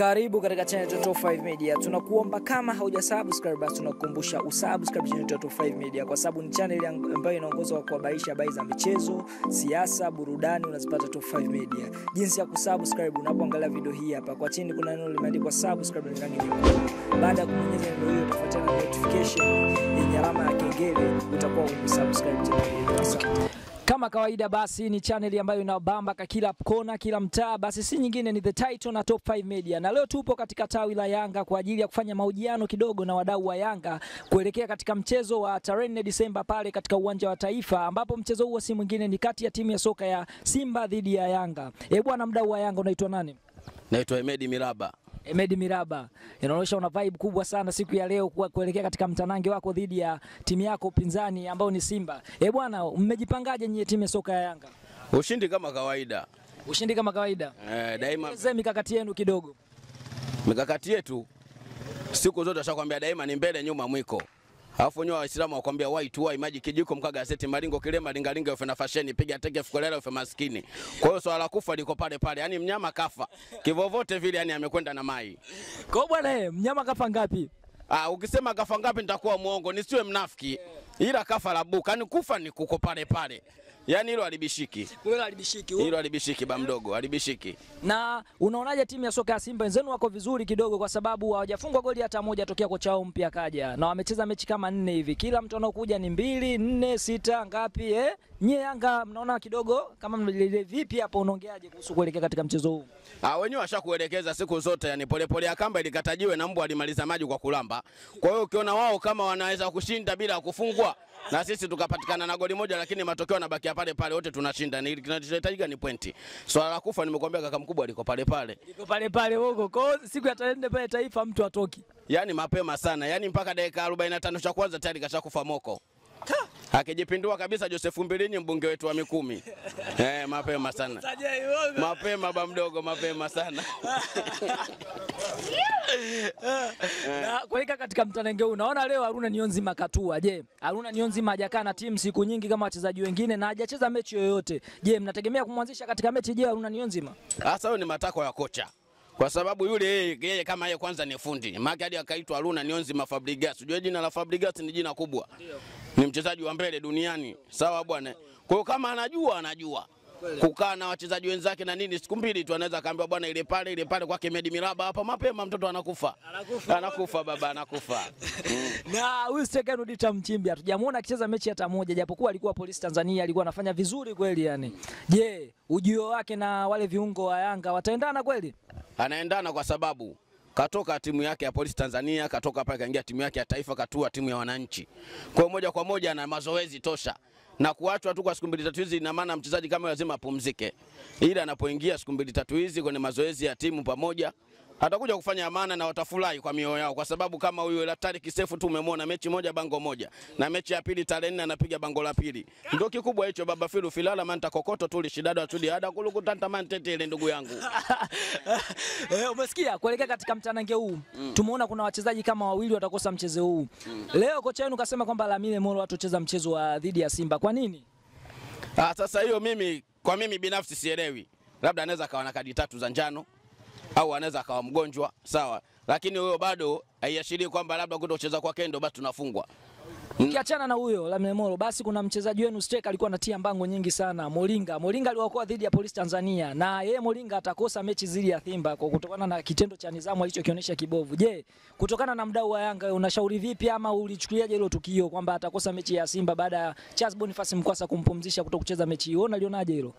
Karibu katika channel ya Top 5 Media. Tunakuomba kama hauja subscribe basi tunakukumbusha usubscribe channel ya Top 5 Media kwa sababu ni channel ambayo inaongozwa kwa kuhabarisha habari za michezo, siasa, burudani unazipata Top 5 Media. Jinsi ya kusubscribe unapoangalia video hii hapa. Kwa chini kuna neno limeandikwa subscribe ndani nyekundu. Baada ya kubonyeza neno hilo utafuatana na notification yenye alama ya kengele utakuwa umesubscribe channel hii. Asante. Kama kawaida basi ni chaneli ambayo inabamba ka kila kona, kila mtaa, basi si nyingine ni The Title na Top 5 Media. Na leo tupo katika tawi la Yanga kwa ajili ya kufanya mahojiano kidogo na wadau wa Yanga kuelekea katika mchezo wa tarehe 4 Disemba pale katika uwanja wa Taifa, ambapo mchezo huo si mwingine ni kati ya timu ya soka ya Simba dhidi ya Yanga. Eh bwana, mdau wa Yanga unaitwa nani? Naitwa emedi Miraba. Emedi Miraba, inaonyesha una vibe kubwa sana siku ya leo kwa kuelekea katika mtanange wako dhidi ya timu yako pinzani ambao ni Simba. Eh bwana, mmejipangaje nyie timu ya soka ya Yanga? Ushindi kama kawaida. Ushindi kama kawaida. Eh, daima Elezea mikakati yenu kidogo. mikakati yetu siku zote ashakwambia daima ni mbele nyuma mwiko. Alafu wenyewe Waislamu wakwambia wai tu wai maji kijiko mkaga gazeti maringo kilema lingalinga ufe na fasheni piga teke fukolela ufe maskini. Kwa hiyo swala la kufa liko pale pale. Yaani mnyama kafa. Kivovote vile yani amekwenda na mai. Kwa hiyo bwana, eh, mnyama kafa ngapi? Ah, ukisema kafa ngapi nitakuwa muongo, nisiwe mnafiki. Ila kafa la buka, Yaani kufa ni kuko pale pale. Yaani hilo halibishiki. Hilo alibishiki Hilo halibishiki ba mdogo, halibishiki. Na unaonaje timu ya soka ya Simba wenzenu wako vizuri kidogo, kwa sababu hawajafungwa goli hata moja tokea kocha wao mpya kaja, na wamecheza mechi kama nne hivi, kila mtu anaokuja ni mbili nne sita ngapi eh? Nyie Yanga mnaona kidogo kama mnalile vipi hapo? Unaongeaje kuhusu kuelekea katika mchezo huu? Ah, wenyewe washakuelekeza siku zote, yani polepole ya kamba ilikatajiwe na mbwa alimaliza maji kwa kulamba. Kwa hiyo ukiona wao kama wanaweza kushinda bila kufungwa na sisi tukapatikana na goli moja, lakini matokeo yanabakia pale pale, wote tunashinda. Ni kinachohitajika ni pointi. Swala la kufa nimekuambia kaka mkubwa liko pale pale, liko pale pale huko. Kwa siku ya tarehe pale Taifa mtu atoki. yani mapema sana, yani mpaka dakika 45 cha kwanza tayari kashakufa moko. Akijipindua kabisa Joseph Mbilinyi mbunge wetu wa Mikumi. Eh, mapema sana. Mapema ba mdogo, mapema sana. Na kuelekea katika mtanenge huu, naona leo Haruna Nionzi makatua. Je, Haruna Nionzi hajakaa na timu siku nyingi kama wachezaji wengine na hajacheza mechi yoyote. Je, mnategemea kumwanzisha katika mechi? Je, Haruna Nionzi ma Sasa hiyo ni matakwa ya kocha, kwa sababu yule yeye yeye kama yeye kwanza ni fundi, maana hadi akaitwa Haruna Nionzi Fabregas. Unajua jina la Fabregas ni jina kubwa, ni mchezaji wa mbele duniani, sawa bwana. Kwa hiyo kama anajua anajua kukaa na wachezaji wenzake na nini, siku mbili tu anaweza akaambiwa bwana, ile pale ile pale kwake Medi Miraba hapa, mapema mtoto anakufa, Anakufa. anakufa baba, anakufa. na huyu Stefano Dita Mchimbi hatujamuona akicheza mechi hata moja, japokuwa alikuwa polisi Tanzania, alikuwa anafanya vizuri kweli yani. Je, ujio wake na wale viungo wa Yanga wataendana kweli? anaendana kwa sababu katoka timu yake ya polisi Tanzania, katoka pale kaingia timu yake ya taifa, katua timu ya wananchi. Kwa moja kwa moja ana mazoezi tosha na kuachwa tu kwa siku mbili tatu hizi, ina maana mchezaji kama lazima apumzike, ili anapoingia siku mbili tatu hizi kwenye mazoezi ya timu pamoja atakuja kufanya amana na watafurahi kwa mioyo yao, kwa sababu kama huyo Latari Kisefu tu umemwona mechi moja bango moja, na mechi ya pili tarehe nne anapiga bango la pili. Ndio kikubwa hicho, baba Filu filala manta kokoto tu lishidada chudi ada kulukutanta mantete ile ndugu yangu. Eh, umesikia kuelekea katika mtanange huu tumeona kuna wachezaji kama wawili watakosa mchezo huu mm. leo. Kocha wenu kasema kwamba Lamine Moro hatocheza mchezo wa dhidi ya Simba. Kwa nini? Ah, sasa hiyo mimi kwa mimi binafsi sielewi, labda anaweza akawa na kadi tatu za njano au anaweza akawa mgonjwa sawa, lakini huyo bado haiashirii kwamba labda kutocheza kwake ndio basi tunafungwa. Ukiachana na huyo Lamine Moro, basi kuna mchezaji wenu Steka alikuwa anatia mbango nyingi sana, Moringa. Moringa aliwaokoa dhidi ya Polisi Tanzania, na yeye Moringa atakosa mechi dhidi ya Simba kwa kutokana na kitendo cha nidhamu alichokionyesha kibovu. Je, kutokana na mdau wa Yanga unashauri vipi ama ulichukuliaje hilo tukio kwamba atakosa mechi ya Simba baada ya Charles Boniface Mkwasa kumpumzisha kuto kucheza mechi hiyo? Unalionaje hilo?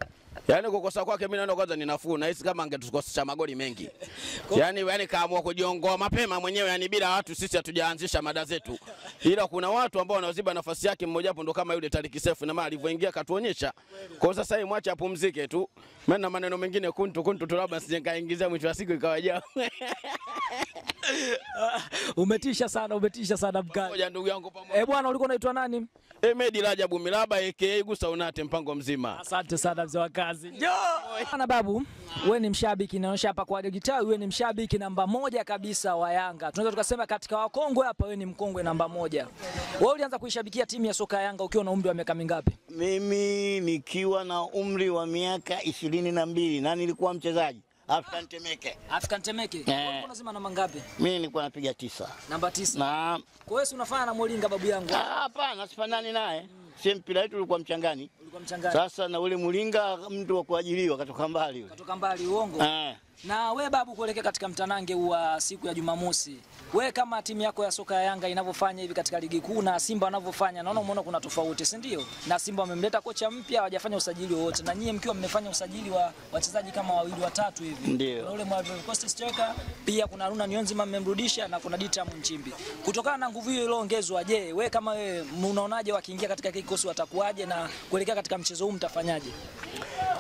Yaani kukosa kwake mimi naona kwanza ni nafuu, nahisi kama angetukosesha magoli mengi. Yaani yani kaamua kujiongoa mapema mwenyewe, yani bila watu sisi hatujaanzisha mada zetu, ila kuna watu ambao wanaziba nafasi yake, mmoja hapo ndo kama yule Tariki Sefu, na mali alivyoingia katuonyesha. Kwa hiyo sasa yeye mwache apumzike tu, maana maneno mengine kuntu kuntu tu, labda sijaingiza mwisho wa siku ikawa jao. Umetisha sana, umetisha sana mkali. Moja ndugu yangu pamoja. Eh, bwana ulikuwa unaitwa nani? Emedi Rajabu Milaba aka Gusa Unate mpango mzima. Asante sana mzee wa kazi. Jo! Bwana babu, wewe ni mshabiki naonyesha hapa kwa Digitali, wewe ni mshabiki namba moja kabisa wa Yanga. Tunaweza tukasema katika wakongwe hapa wewe ni mkongwe namba moja. Wewe ulianza kuishabikia timu ya soka ya Yanga ukiwa na umri wa miaka mingapi? Mimi nikiwa na umri wa miaka ishirini na mbili na nilikuwa mchezaji African Temeke. African Temeke. Eh. Unasema namba ngapi? Mimi nilikuwa napiga tisa. Namba tisa. Na Kwa hiyo si unafanya na Molinga babu yangu. ah, hapana, sifanani naye. Si mpira wetu ulikuwa mchangani. Ulikuwa mchangani. Sasa na ule Mulinga mtu wa kuajiriwa katoka mbali yule. Katoka mbali uongo. Eh. Na we babu, kuelekea katika mtanange wa siku ya Jumamosi, we kama timu yako ya soka ya Yanga inavyofanya hivi katika ligi kuu na Simba wanavyofanya, naona umeona kuna tofauti, si ndio? Na Simba wamemleta kocha mpya, hawajafanya usajili wowote, na nyie mkiwa mmefanya usajili wa wachezaji kama wawili watatu hivi. Ndio. na ule Marvel Costa striker, pia kuna Haruna Nyonzima mmemrudisha na kuna Ditam Mchimbi. Kutokana na nguvu hiyo iliyoongezwa, je, we kama wewe unaonaje wakiingia katika kikosi watakuwaje na kuelekea katika mchezo huu mtafanyaje?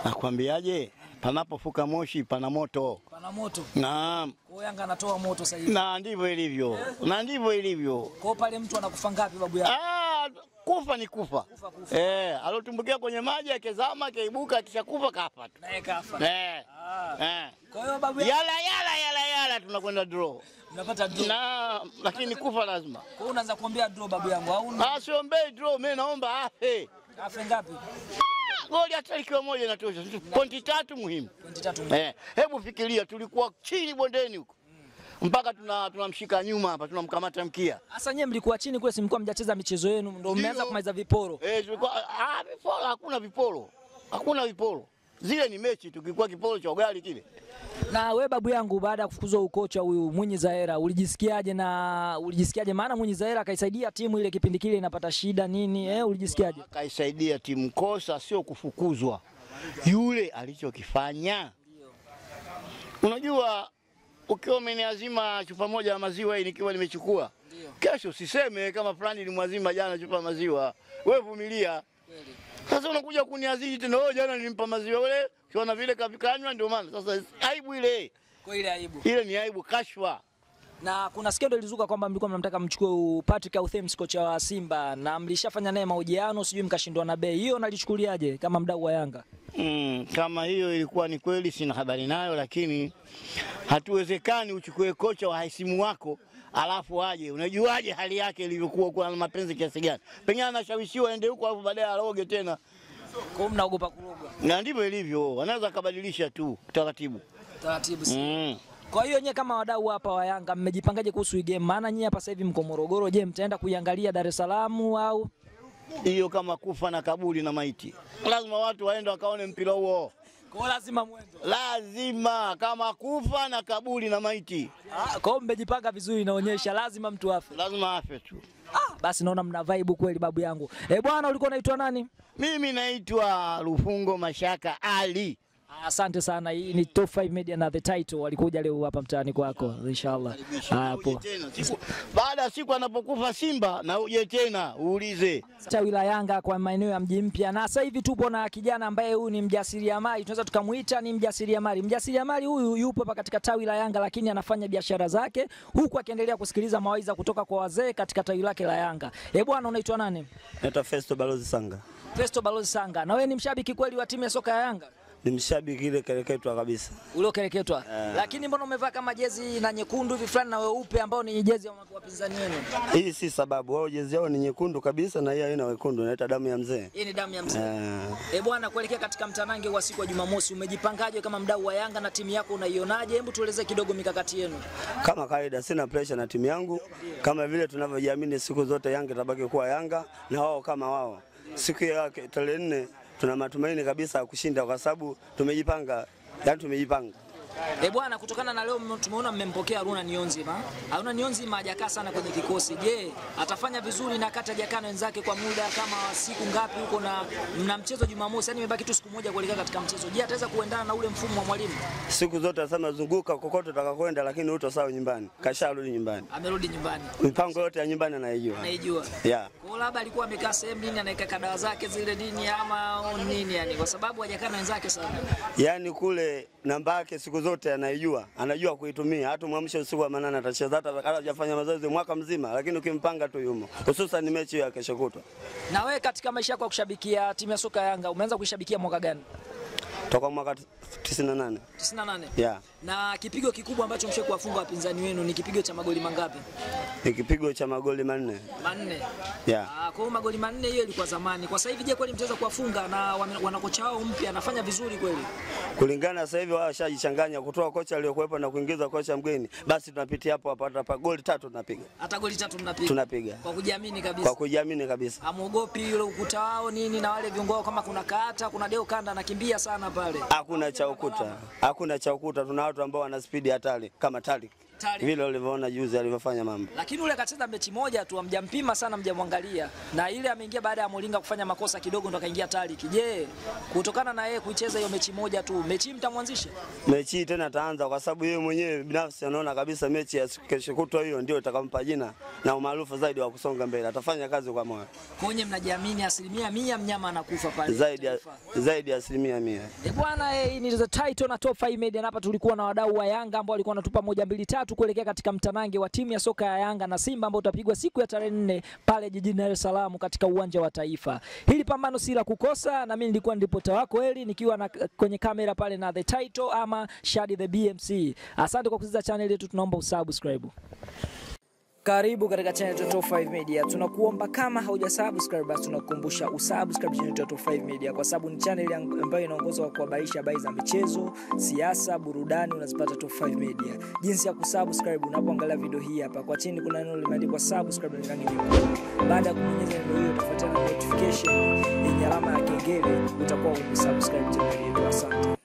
Nakwambiaje? Panapofuka moshi pana moto. Pana moto. Naam. Kwa Yanga anatoa moto sasa hivi. Na ndivyo ilivyo. Na ndivyo ilivyo. Kwa hiyo pale mtu anakufa ngapi babu yangu? Ah, kufa ni kufa. Kufa, kufa. Eh, alotumbukia kwenye maji akizama akaibuka akishakufa kafa tu. Naye kafa. Eh. Ah. Eh. Kwa hiyo babu yangu Yala yala yala yala tunakwenda draw. unapata draw. Na lakini kufa lazima. Kwa hiyo unaanza kuombea draw babu yangu au Ah, siombei draw, mimi naomba afe. afe ngapi? Goli hata likiwa moja inatosha. Pointi tatu muhimu. Eh, hebu fikiria tulikuwa chini bondeni huko. Mpaka tuna tunamshika nyuma hapa tunamkamata mkia. Sasa nyewe mlikuwa chini kule, si mlikuwa mjacheza michezo yenu, ndio mmeanza kumaliza viporo. Eh, tulikuwa ah, viporo hakuna viporo. Hakuna viporo. Zile ni mechi tukikuwa kiporo cha ugali kile. Na we babu yangu, baada ya kufukuzwa ukocha huyu Mwinyi Zahera, ulijisikiaje? Na ulijisikiaje? Maana Mwinyi Zahera akaisaidia timu ile kipindi kile inapata shida nini, eh, ulijisikiaje? Kaisaidia timu kosa, sio kufukuzwa. Yule alichokifanya, unajua, ukiwa umeniazima chupa moja ya maziwa hii nikiwa nimechukua, kesho siseme kama fulani nilimwazima jana chupa ya maziwa. We vumilia. Sasa unakuja kuniazidi tena, wewe jana nilimpa maziwa ule, na vile kavikanywa, ndio maana sasa aibu ile Kwa ile aibu. ile ni aibu, kashwa. Na kuna skendo ilizuka kwamba mlikuwa mnamtaka mchukue Patrick Authems kocha wa Simba na mlishafanya naye mahojiano, sijui mkashindwa na bei. Hiyo nalichukuliaje kama mdau wa Yanga? Mm, kama hiyo ilikuwa ni kweli, sina habari nayo, lakini hatuwezekani uchukue kocha wa hasimu wako alafu aje. Unajuaje hali yake ilivyokuwa, kuwa na mapenzi kiasi gani? Pengine anashawishiwa ende huko, alafu baadaye aroge tena, Kwa mnaogopa kurogwa na ndivyo ilivyo, anaweza akabadilisha tu taratibu. taratibu. si- Mm. Kwa hiyo nyewe kama wadau hapa wa Yanga mmejipangaje kuhusu hii game? Maana nyie hapa sasa hivi mko Morogoro. Je, mtaenda kuiangalia Dar es Salaam au Hiyo kama kufa na kaburi na maiti, lazima watu waende wakaone mpira huo, kwa lazima mwendo? lazima kama kufa na kaburi na maiti, Ah, kwa hiyo mmejipanga vizuri, inaonyesha lazima mtu afe. lazima afe tu. Ah, basi naona mna vibe kweli babu yangu. Eh bwana, ulikuwa unaitwa nani? Mimi naitwa Rufungo Mashaka Ali. Ah, Asante sana. Hii ni Top 5 Media na The Title walikuja leo hapa mtaani kwako inshallah. Tena. Siku- Baada ya siku anapokufa Simba na uje tena uulize. Tawi la Yanga kwa maeneo ya mji mpya, na sasa hivi tupo na kijana ambaye huyu ni mjasiriamali, tunaweza tukamuita ni mjasiriamali. Mjasiriamali huyu yupo hapa katika tawi la Yanga, lakini anafanya biashara zake huku akiendelea kusikiliza mawaidha kutoka kwa wazee katika tawi lake la Yanga. Eh bwana, unaitwa nani? Naitwa Festo Balozi Sanga, Festo Balozi Sanga. Na wewe ni mshabiki kweli wa timu ya soka ya Yanga ni mshabiki ile kereketwa kabisa. uliokereketwa, lakini mbona umevaa kama jezi na nyekundu hivi fulani na weupe ambao ni jezi ya wapinzani wenu? Hii si sababu, wao jezi yao ni nyekundu kabisa na hii haina wekundu, inaita damu ya mzee. Hii ni damu ya mzee. Eh, E bwana, kuelekea katika mtanange wa siku ya Jumamosi, umejipangaje kama mdau wa Yanga na timu yako unaionaje? Hebu tueleze kidogo mikakati yenu. kama kawaida, sina pressure na timu yangu, kama vile tunavyojiamini siku zote, Yanga itabaki kuwa Yanga na wao kama wao. Siku ya tarehe nne tuna matumaini kabisa ya kushinda, kwa sababu tumejipanga, yani tumejipanga. E bwana, kutokana na leo tumeona mmempokea Haruna Nionzima. Haruna Nionzima hajakaa sana kwenye kikosi. Je, atafanya vizuri na kata hajakaa wenzake kwa muda kama siku ngapi huko, na mna mchezo Jumamosi, yani imebaki tu siku moja kuelekea katika mchezo. Je, ataweza kuendana na ule mfumo wa mwalimu? Siku zote sana zunguka kokote utakakwenda, lakini uto sawa nyumbani. Kasharudi nyumbani, Amerudi nyumbani, mipango yote ya nyumbani anaijua. anaijua Yeah. Kwa hiyo labda alikuwa amekaa sehemu nini, anaweka kadawa zake zile nini ama nini, yani kwa sababu hajakaa na wenzake sana. Yaani kule namba yake siku zote anaijua, anajua kuitumia. Hata mwamshe usiku wa manane atacheza, hata hajafanya mazoezi mwaka mzima, lakini ukimpanga tu yumo, hususan mechi ya kesho kutwa. Na wewe katika maisha yako ya kushabikia timu ya soka ya Yanga umeanza kuishabikia mwaka gani? Toka mwaka 98. 98. Yeah. Na kipigo kikubwa ambacho mshe kuwafunga wapinzani wenu ni kipigo cha magoli mangapi? Ni kipigo cha magoli manne. Manne. Yeah. Ah, kwa hiyo magoli manne hiyo ilikuwa zamani. Kwa sasa hivi je, kweli mtaweza kuwafunga na wana- wana wao mpya anafanya vizuri kweli? Kulingana sasa hivi wao washajichanganya kutoa kocha aliyokuwepo na kuingiza kocha mgeni, basi tunapitia hapo hapo hapa goli tatu tunapiga. Hata goli tatu mnapiga. Tunapiga. Kwa kujiamini kabisa. Kwa kujiamini kabisa. Amuogopi yule ukuta wao nini na wale viungo kama kuna kata, kuna Deo Kanda anakimbia sana pale. Hakuna cha ukuta, hakuna cha ukuta. Tuna watu ambao wana spidi hatari kama Tariq. Vile ulivyoona juzi alivyofanya mambo. Lakini ule akacheza mechi moja tu, amjampima sana, mjamwangalia, na ile ameingia baada ya Molinga kufanya makosa kidogo, ndo akaingia Tariki. Je, kutokana na yeye kuicheza hiyo mechi moja tu, mechi hii mtamwanzisha? Mechi hii tena ataanza kwa sababu yeye mwenyewe binafsi anaona kabisa mechi ya kesho kutwa hiyo ndio itakampa jina na umaarufu zaidi wa kusonga mbele. Atafanya kazi kwa moyo Kwenye mnajiamini asilimia mia, mnyama anakufa pale zaidi ya, zaidi ya asilimia mia. E bwana, eh, hii ni the title na top 5 media, na hapa tulikuwa na wadau wa Yanga ambao walikuwa wanatupa moja mbili tatu kuelekea katika mtanange wa timu ya soka ya Yanga na Simba ambao utapigwa siku ya tarehe nne pale jijini Dar es Salaam katika uwanja wa Taifa. Hili pambano si la kukosa, na mimi nilikuwa ni wako Eli nikiwa na kwenye kamera pale na the title ama Shadi the BMC. Asante kwa kusikiza channel yetu, tunaomba usubscribe. Karibu katika channel ya Top 5 Media. Tunakuomba kama haujasubscribe basi tunakukumbusha usubscribe channel ya Top 5 Media kwa sababu ni channel ambayo inaongozwa kwa kuhabarisha habari za michezo, siasa, burudani unazipata Top 5 Media. Jinsi ya kusubscribe unapoangalia video hii hapa. Kwa chini kuna neno limeandikwa subscribe na rangi nyekundu. Baada ya kubonyeza neno hilo utafuatana na notification yenye alama ya kengele utakuwa umesubscribe channel yetu. Asante.